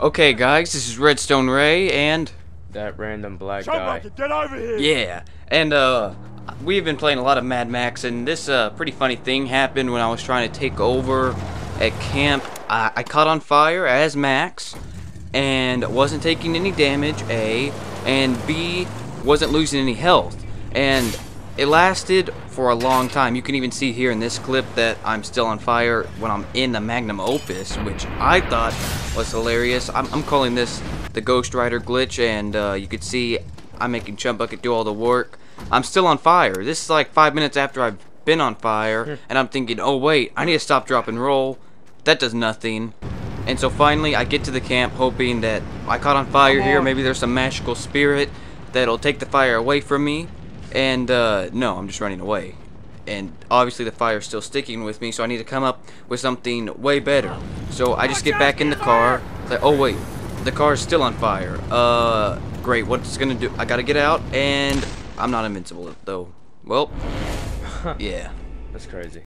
Okay, guys, this is Redstone Ray, and That random black guy. Chumbucket, get over here! yeah, and uh, we've been playing a lot of Mad Max, and this uh pretty funny thing happened when I was trying to take over at camp. I, I caught on fire as Max, and wasn't taking any damage. A and B wasn't losing any health, and it lasted for a long time. You can even see here in this clip that I'm still on fire when I'm in the Magnum Opus, which I thought was hilarious. I'm, I'm calling this the Ghost Rider glitch, and uh, you can see I'm making Chumbucket do all the work. I'm still on fire. This is like five minutes after I've been on fire, and I'm thinking, oh wait, I need to stop, drop, and roll. That does nothing. And so finally, I get to the camp hoping that I caught on fire here. Maybe there's some magical spirit that'll take the fire away from me. And uh, no, I'm just running away. And obviously the fire's still sticking with me, so I need to come up with something way better. So I just get back in the car. Like, oh wait, the car is still on fire. Uh, great. What's gonna do? I gotta get out, and I'm not invincible though. Well, yeah. That's crazy.